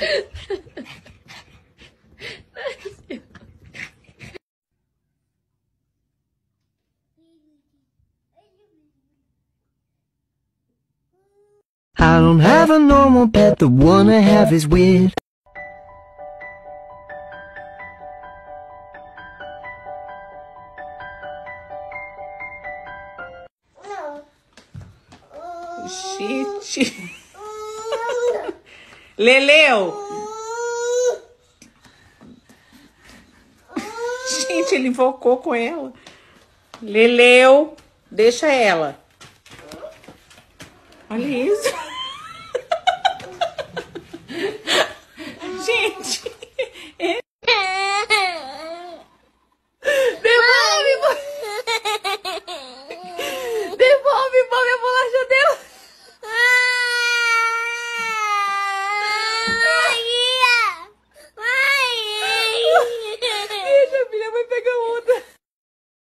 I don't have a normal pet, the one I have is weird. She, she. Leleu. Gente, ele invocou com ela. Leleu, deixa ela. Olha isso.